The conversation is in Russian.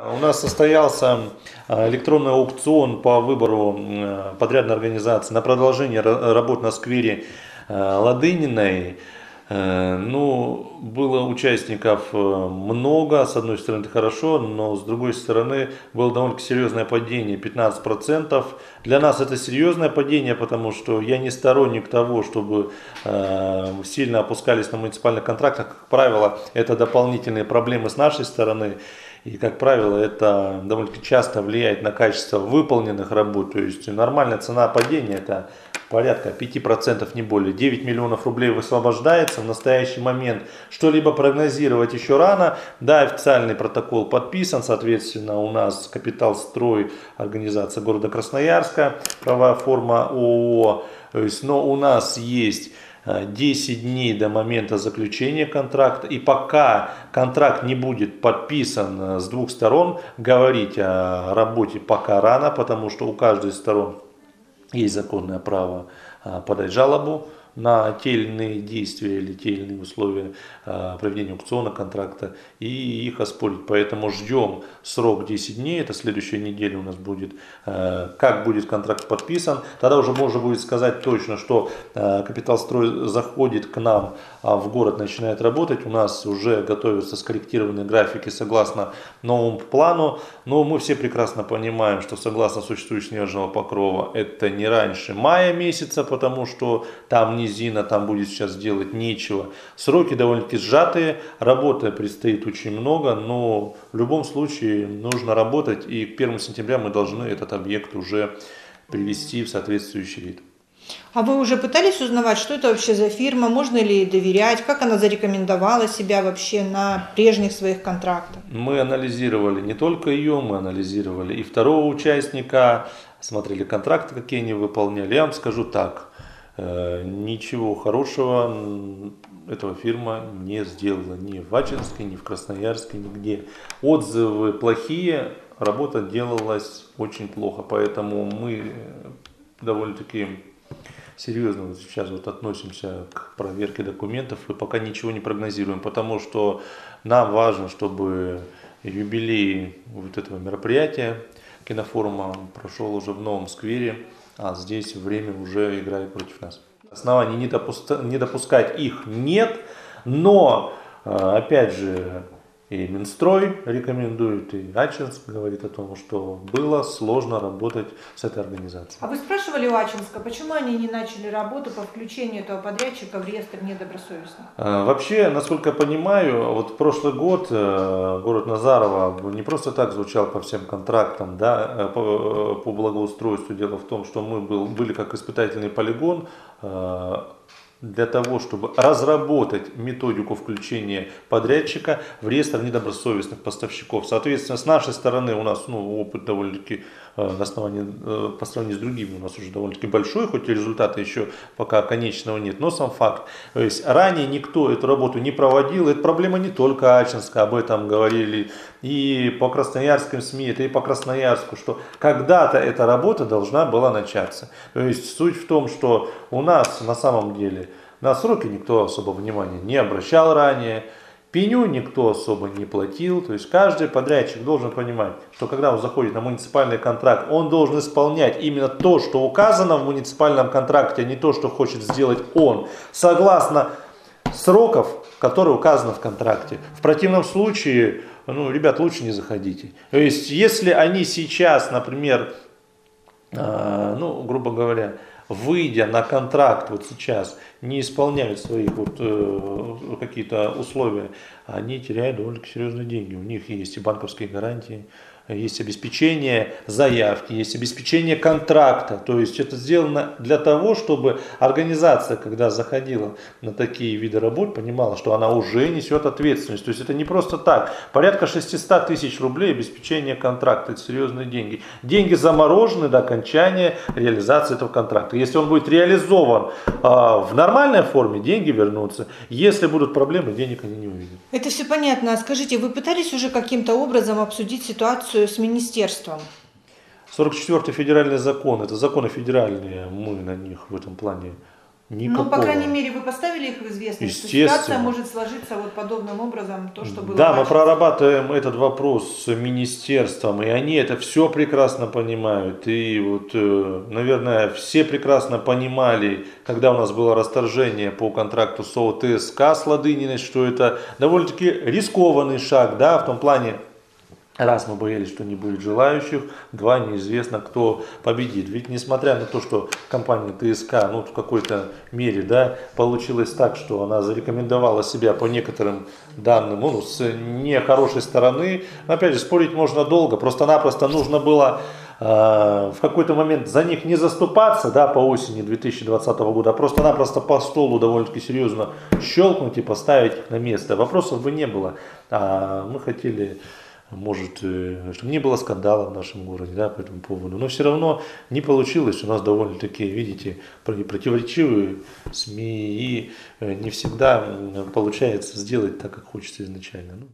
У нас состоялся а, электронный аукцион по выбору подрядной организации на продолжение работ на сквере а, Ладыниной. Э, ну, было участников э, много, с одной стороны это хорошо, но с другой стороны было довольно серьезное падение, 15%. Для нас это серьезное падение, потому что я не сторонник того, чтобы э, сильно опускались на муниципальных контрактах. Как правило, это дополнительные проблемы с нашей стороны. И, как правило, это довольно часто влияет на качество выполненных работ. То есть нормальная цена падения это порядка 5%, не более. 9 миллионов рублей высвобождается в настоящий момент. Что-либо прогнозировать еще рано. Да, официальный протокол подписан, соответственно, у нас Капитал Строй, организация города Красноярска, правовая форма ООО. Но у нас есть 10 э, дней до момента заключения контракта. И пока контракт не будет подписан э, с двух сторон, говорить о работе пока рано, потому что у каждой из сторон есть законное право а, подать жалобу на те или иные действия или те или иные условия а, проведения аукциона контракта и их оспорить. Поэтому ждем срок 10 дней, это следующая неделя у нас будет, а, как будет контракт подписан. Тогда уже можно будет сказать точно, что Капиталстрой заходит к нам в город, начинает работать. У нас уже готовятся скорректированные графики согласно новому плану. Но мы все прекрасно понимаем, что согласно существующему снежного покрова это не раньше мая месяца, потому что там не низина, там будет сейчас делать нечего. Сроки довольно-таки сжатые, работы предстоит очень много, но в любом случае нужно работать, и к 1 сентября мы должны этот объект уже привести в соответствующий вид. А вы уже пытались узнавать, что это вообще за фирма, можно ли ей доверять, как она зарекомендовала себя вообще на прежних своих контрактах? Мы анализировали не только ее, мы анализировали и второго участника, смотрели контракты, какие они выполняли. Я вам скажу так, ничего хорошего этого фирма не сделала ни в Ачинске, ни в Красноярске, нигде. Отзывы плохие, работа делалась очень плохо, поэтому мы довольно-таки серьезно вот сейчас вот относимся к проверке документов и пока ничего не прогнозируем, потому что нам важно, чтобы юбилей вот этого мероприятия кинофорума прошел уже в новом сквере а здесь время уже играет против нас. Оснований не, допуска, не допускать их нет, но, э, опять же, и Минстрой рекомендует, и Ачинск говорит о том, что было сложно работать с этой организацией. А вы спрашивали у Ачинска, почему они не начали работу по включению этого подрядчика в реестр недобросовестных? А, вообще, насколько я понимаю, вот прошлый год э, город Назарова не просто так звучал по всем контрактам, да, э, по, по благоустройству. Дело в том, что мы был, были как испытательный полигон э, для того, чтобы разработать методику включения подрядчика в реестр недобросовестных поставщиков. Соответственно, с нашей стороны у нас ну, опыт довольно-таки э, на основании, э, по сравнению с другими у нас уже довольно-таки большой, хоть и результата еще пока конечного нет, но сам факт. То есть ранее никто эту работу не проводил, это проблема не только Ачинска, об этом говорили и по красноярским СМИ, это и по Красноярску, что когда-то эта работа должна была начаться. То есть суть в том, что у нас на самом деле на сроки никто особо внимания не обращал ранее, пеню никто особо не платил. То есть каждый подрядчик должен понимать, что когда он заходит на муниципальный контракт, он должен исполнять именно то, что указано в муниципальном контракте, а не то, что хочет сделать он, согласно сроков, которые указаны в контракте. В противном случае ну, ребят, лучше не заходите. То есть, если они сейчас, например, э, ну, грубо говоря, выйдя на контракт вот сейчас, не исполняют своих вот э, какие-то условия, они теряют довольно серьезные деньги. У них есть и банковские гарантии, есть обеспечение заявки, есть обеспечение контракта. То есть это сделано для того, чтобы организация, когда заходила на такие виды работ, понимала, что она уже несет ответственность. То есть это не просто так. Порядка 600 тысяч рублей обеспечение контракта. Это серьезные деньги. Деньги заморожены до окончания реализации этого контракта. Если он будет реализован э, в нормальной форме, деньги вернутся. Если будут проблемы, денег они не увидят. Это все понятно. А скажите, вы пытались уже каким-то образом обсудить ситуацию ситуацию с министерством? 44-й федеральный закон, это законы федеральные, мы на них в этом плане Никакого. Ну, по крайней мере, вы поставили их в известность, что Естественно. ситуация может сложиться вот подобным образом, то, что было Да, мы прорабатываем этот вопрос с министерством, и они это все прекрасно понимают. И вот, э, наверное, все прекрасно понимали, когда у нас было расторжение по контракту с ОТСК с Ладыниной, что это довольно-таки рискованный шаг, да, в том плане, Раз мы боялись, что не будет желающих, два неизвестно, кто победит. Ведь несмотря на то, что компания ТСК ну, в какой-то мере да, получилось так, что она зарекомендовала себя по некоторым данным ну, с нехорошей стороны, опять же, спорить можно долго, просто-напросто нужно было э, в какой-то момент за них не заступаться да, по осени 2020 года, а просто-напросто по столу довольно-таки серьезно щелкнуть и поставить их на место. Вопросов бы не было. А мы хотели может, э, чтобы не было скандала в нашем городе да, по этому поводу. Но все равно не получилось. У нас довольно-таки, видите, про- противоречивые СМИ и э, не всегда получается сделать так, как хочется изначально. Ну,